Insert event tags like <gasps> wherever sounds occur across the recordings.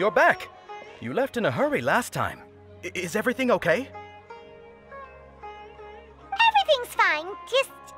You're back. You left in a hurry last time. I- is everything okay? Everything's fine. Just,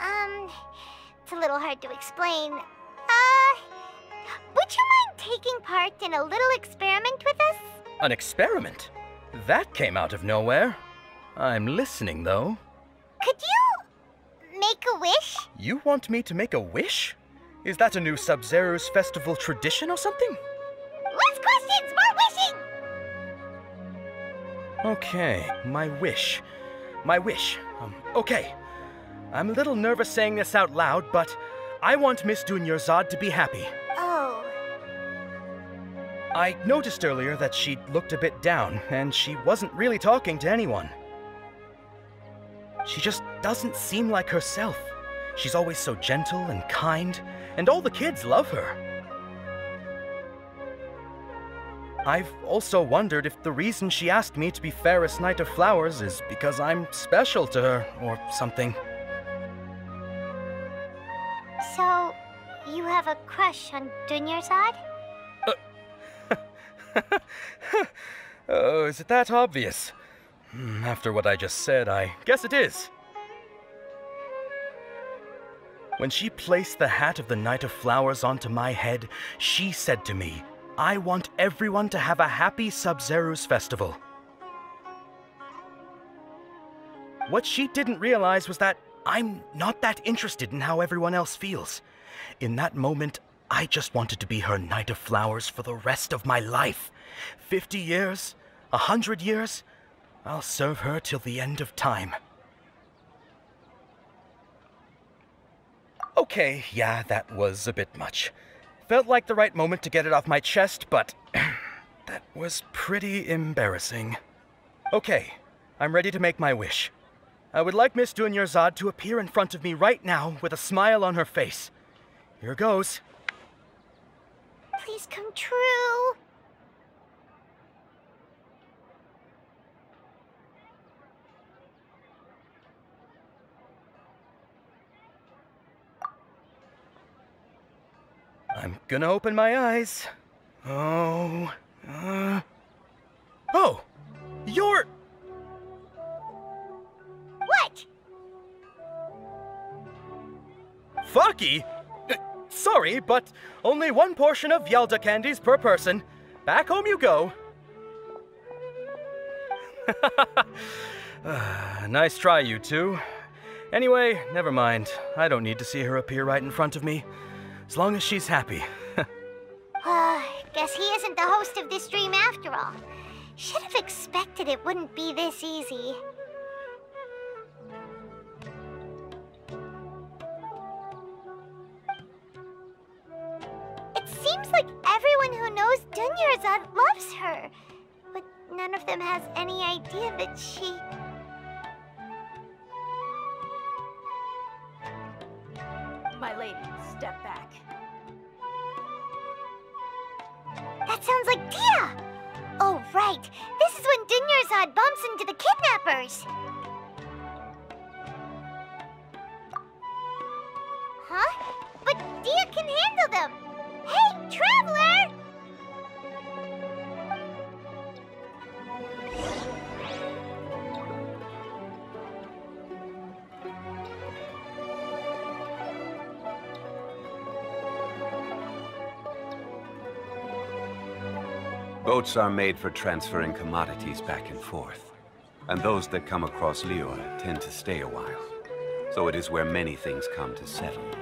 um, it's a little hard to explain. Uh, would you mind taking part in a little experiment with us? An experiment? That came out of nowhere. I'm listening, though. Could you make a wish? You want me to make a wish? Is that a new Sabzeruz festival tradition or something? Wishing! Okay, my wish. My wish. Um, okay. I'm a little nervous saying this out loud, but I want Miss Dunyarzad to be happy. Oh, I noticed earlier that she looked a bit down, and she wasn't really talking to anyone. She just doesn't seem like herself. She's always so gentle and kind, and all the kids love her. I've also wondered if the reason she asked me to be Fairest Knight of Flowers is because I'm special to her, or something. so you have a crush on Dunyarzad? <laughs> Oh, is it that obvious? Hmm, After what I just said, I guess it is. When she placed the hat of the Knight of Flowers onto my head, she said to me, I want everyone to have a happy Sabzeruz festival. What she didn't realize was that I'm not that interested in how everyone else feels. In that moment, I just wanted to be her Knight of Flowers for the rest of my life. Fifty years? A hundred years? I'll serve her till the end of time. Okay, yeah, that was a bit much. Felt like the right moment to get it off my chest, but <clears throat> that was pretty embarrassing. Okay, I'm ready to make my wish. I would like Miss Dunyarzad to appear in front of me right now with a smile on her face. Here goes. Please come true. I'm gonna open my eyes. Oh. Uh. Oh! You're. What? Fucky? Uh, Sorry, but only one portion of Yalda candies per person. Back home you go. <laughs> Ah, nice try, you two. Anyway, never mind. I don't need to see her appear right in front of me. As long as she's happy. <laughs> Uh, guess he isn't the host of this dream after all. Should have expected it wouldn't be this easy. It seems like everyone who knows Dunyarzad loves her, but none of them has any idea that she. My lady, step back. That sounds like Dehya! Oh, right. This is when Dunyarzad bumps into the kidnappers. Huh? But Dehya can handle them. Hey, Traveler! Boats are made for transferring commodities back and forth. And those that come across Lior tend to stay a while. So it is where many things come to settle.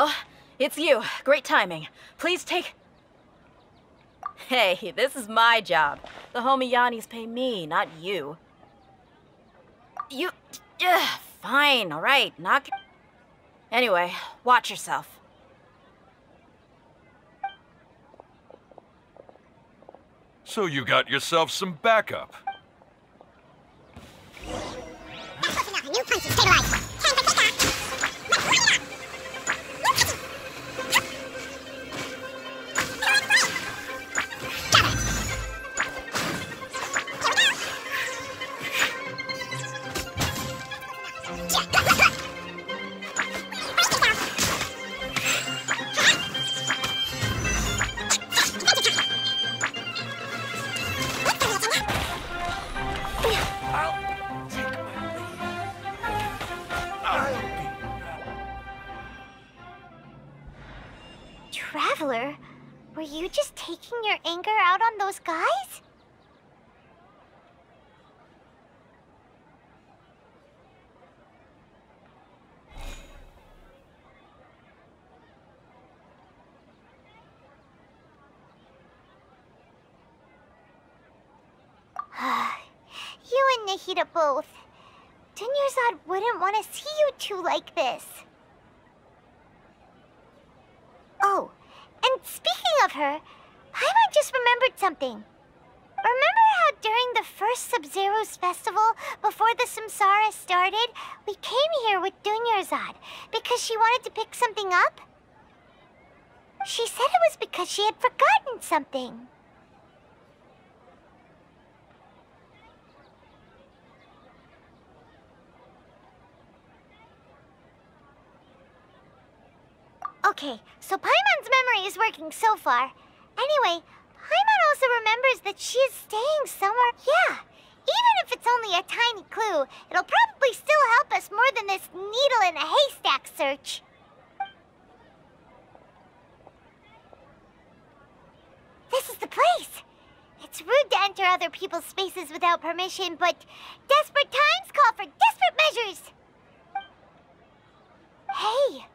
Oh, it's you. Great timing. Please take... Hey, this is my job. The Homiyanis pay me, not you. You... Ugh, fine, all right, knock... Anyway, watch yourself. So you got yourself some backup. Traveler, were you just taking your anger out on those guys? <sighs> you and Nahida both. Dunyarzad wouldn't want to see you two like this. Oh, and speaking of her, Paimon just remembered something. Remember how during the first Sabzeruz festival, before the Samsara started, we came here with Dunyarzad because she wanted to pick something up? She said it was because she had forgotten something. Okay, so Paimon's memory is working so far. Anyway, Paimon also remembers that she is staying somewhere. Yeah, even if it's only a tiny clue, it'll probably still help us more than this needle in a haystack search. This is the place. It's rude to enter other people's spaces without permission, but desperate times call for desperate measures. Hey,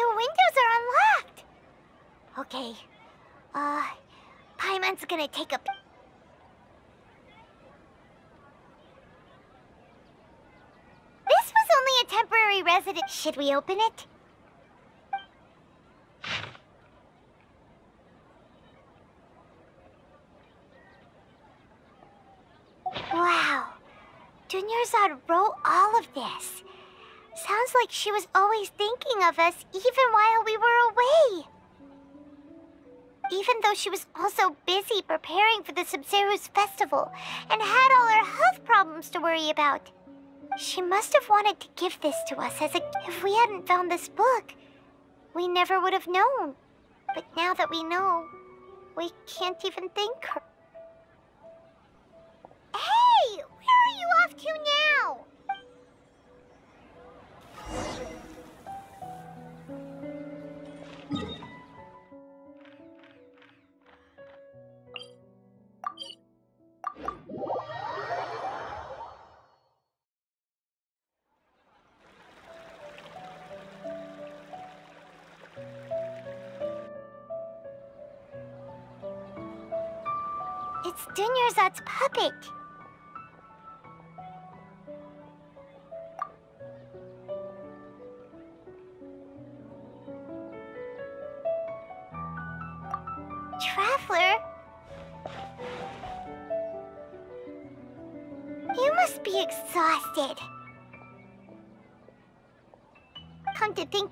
the windows are unlocked. Okay. Uh, Paimon's gonna take a... This was only a temporary residence. Should we open it? Wow. Dunyarzad wrote all of this. Sounds like she was always thinking of us even while we were away. Even though she was also busy preparing for the Sabzeruz festival and had all her health problems to worry about. She must have wanted to give this to us as a if we hadn't found this book, we never would have known. But now that we know, we can't even thank her. Hey! Where are you off to now? It's Dunyarzad's puppet.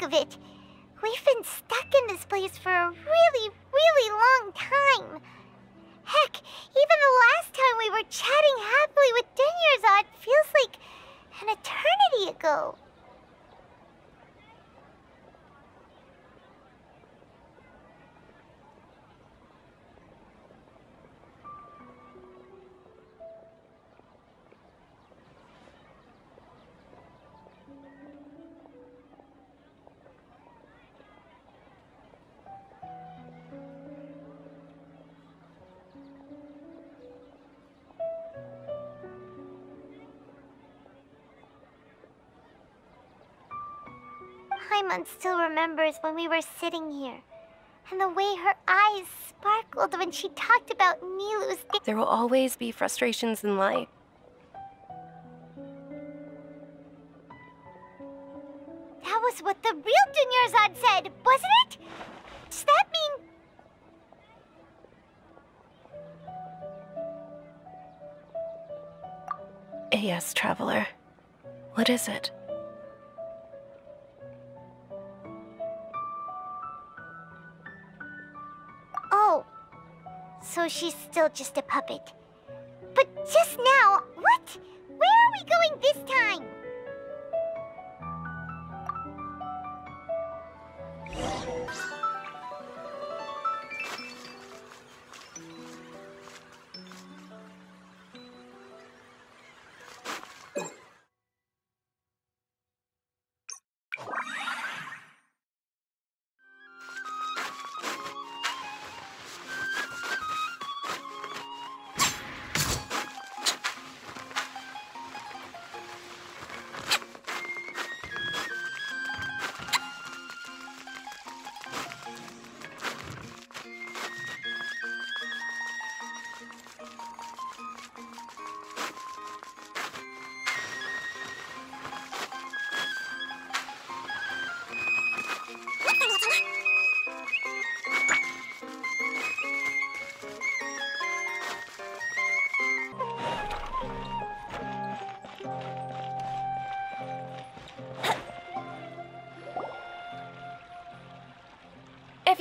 Of it, we've been stuck in this place for a Paimon still remembers when we were sitting here, and the way her eyes sparkled when she talked about Nilou's. There will always be frustrations in life. That was what the real Dunyarzad said, wasn't it? Does that mean Yes, traveler. What is it? She's still just a puppet. But just now, what?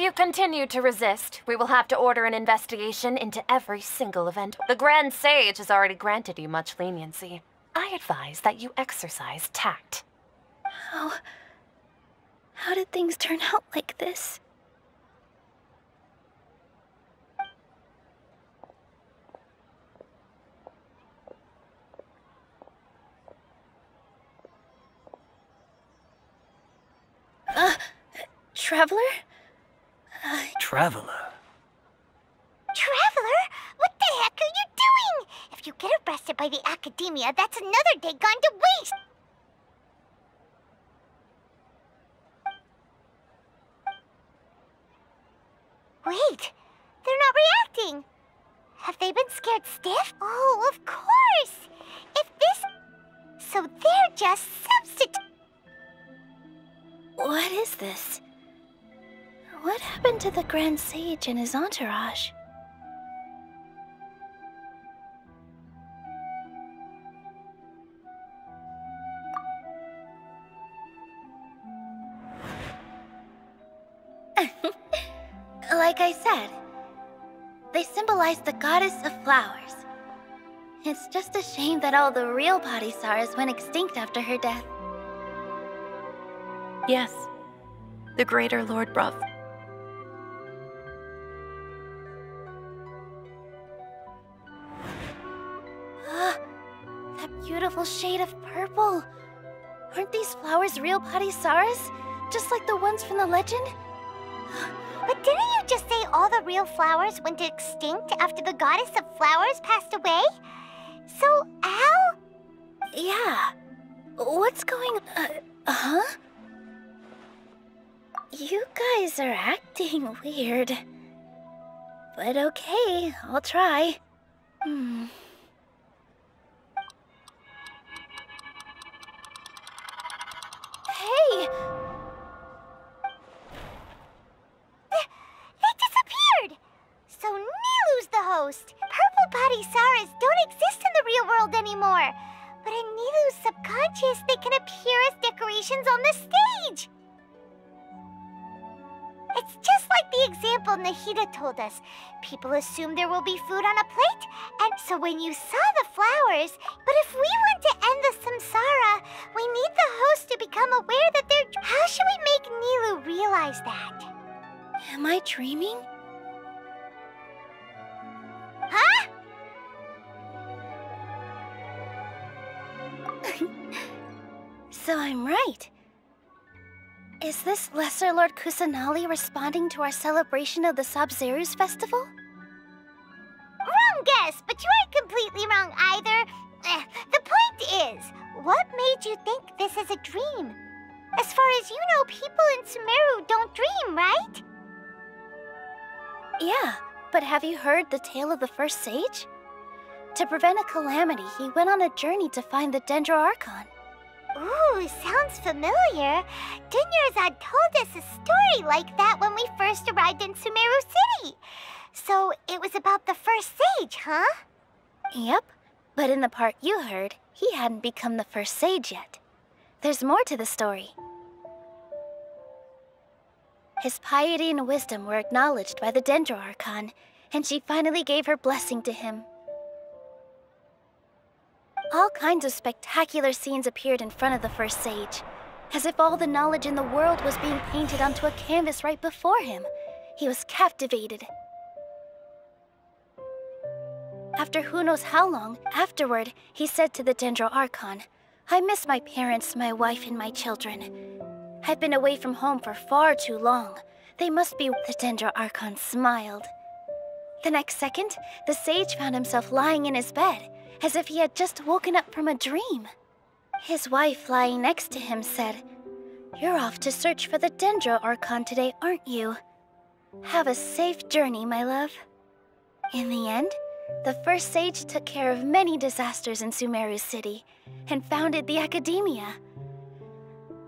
You continue to resist, we will have to order an investigation into every single event. The Grand Sage has already granted you much leniency. I advise that you exercise tact. How. How did things turn out like this? Uh, Traveler? Traveler. Traveler, what the heck are you doing? If you get arrested by the academia, that's another day gone to waste. Wait, they're not reacting. Have they been scared stiff? Oh, of course. If this. So they're just substitute. What is this? Happened to the Grand Sage and his entourage? <laughs> like I said, they symbolize the goddess of flowers. It's just a shame that all the real Padisarahs went extinct after her death. Yes. The greater Lord Bruff. Beautiful shade of purple. Aren't these flowers real Padisarahs? Just like the ones from the legend? <gasps> But didn't you just say all the real flowers went extinct after the goddess of flowers passed away? So, how? Yeah. What's going... Uh, huh? You guys are acting <laughs> weird. But okay, I'll try. Hmm. On the stage. It's just like the example Nahida told us. People assume there will be food on a plate, and so when you saw the flowers, but if we want to end the samsara, we need the host to become aware that they're. How should we make Nilou realize that? Am I dreaming? Huh? <laughs> So I'm right. Is this Lesser Lord Kusanali responding to our celebration of the Sabzerus festival? Wrong guess, but you aren't completely wrong either. Eh, The point is, what made you think this is a dream? As far as you know, people in Sumeru don't dream, right? Yeah, but have you heard the tale of the first sage? To prevent a calamity, he went on a journey to find the Dendro Archon. Ooh, sounds familiar. Dunyarzad told us a story like that when we first arrived in Sumeru City. So it was about the first sage, huh? Yep, but in the part you heard, he hadn't become the first sage yet. there's more to the story. His piety and wisdom were acknowledged by the Dendro Archon, and she finally gave her blessing to him. All kinds of spectacular scenes appeared in front of the first sage, as if all the knowledge in the world was being painted onto a canvas right before him. He was captivated. After who knows how long, afterward, he said to the Dendro Archon, I miss my parents, my wife, and my children. I've been away from home for far too long. They must be. The Dendro Archon smiled. The next second, the sage found himself lying in his bed, as if he had just woken up from a dream. His wife, lying next to him, said, You're off to search for the Dendro Archon today, aren't you? Have a safe journey, my love. In the end, the first sage took care of many disasters in Sumeru City and founded the Academia.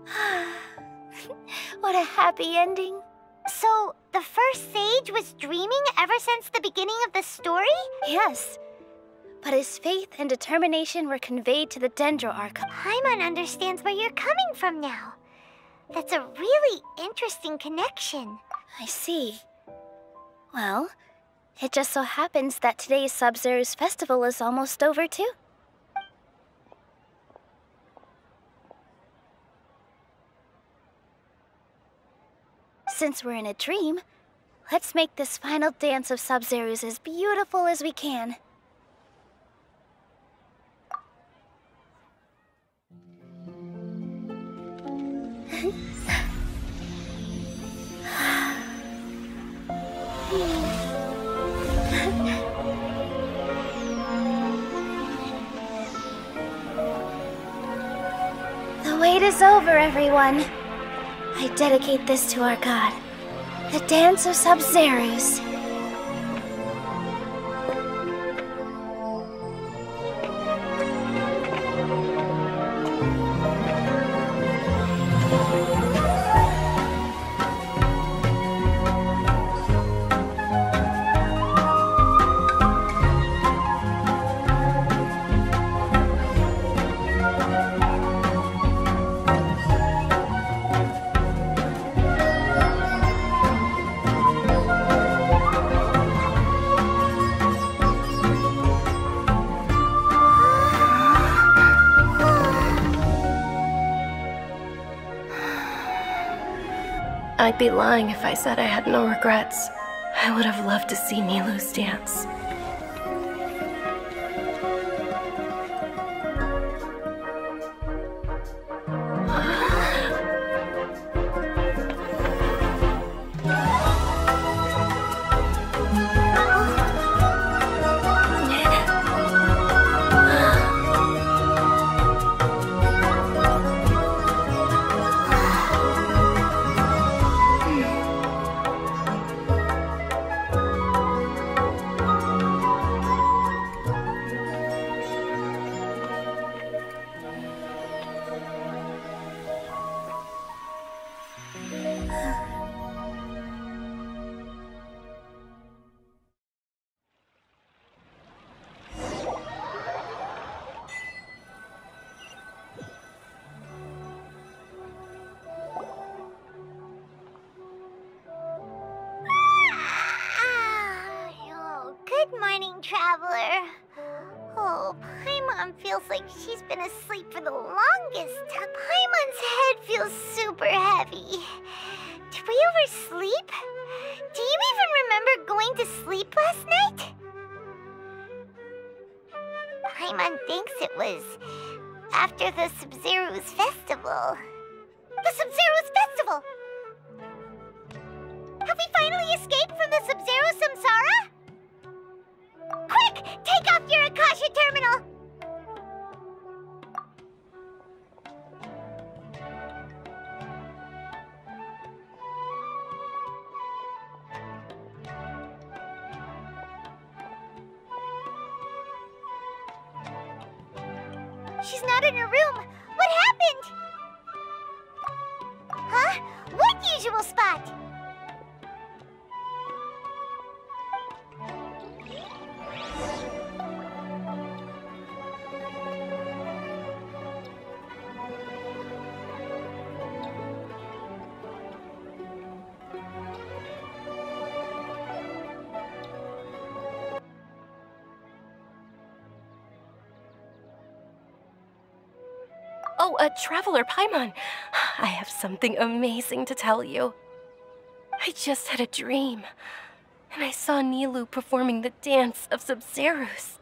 <sighs> what a happy ending. So, the first sage was dreaming ever since the beginning of the story? Yes. But his faith and determination were conveyed to the Dendro Archon. Paimon understands where you're coming from now. That's a really interesting connection. I see. Well, it just so happens that today's Sabzeruz festival is almost over too. Since we're in a dream, let's make this final dance of Sabzeruz as beautiful as we can. The wait is over, everyone. I dedicate this to our god, the Dance of Sabzeruz. I'd be lying if I said I had no regrets. I would have loved to see Nilou's dance. Good morning, traveler. Oh, Paimon feels like she's been asleep for the longest time. Paimon's head feels super heavy. Did we oversleep? Do you even remember going to sleep last night? Paimon thinks it was after the Sabzeruz festival. The Sabzeruz festival! Have we finally escaped from the Sabzeruz Samsara? Quick! Take off your Akasha terminal! She's not in her room. What happened? Huh? What usual spot? Oh, uh, Traveler Paimon, <sighs> I have something amazing to tell you. I just had a dream, and I saw Nilou performing the dance of Sabzeruz.